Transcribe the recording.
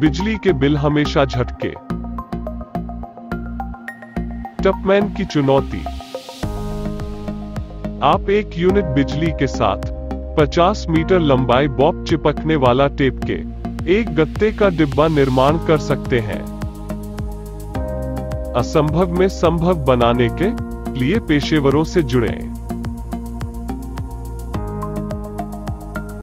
बिजली के बिल हमेशा झटके। टपमैन की चुनौती। आप एक यूनिट बिजली के साथ 50 मीटर लंबाई बॉब चिपकने वाला टेप के एक गत्ते का डिब्बा निर्माण कर सकते हैं। असंभव में संभव बनाने के लिए पेशेवरों से जुड़ें।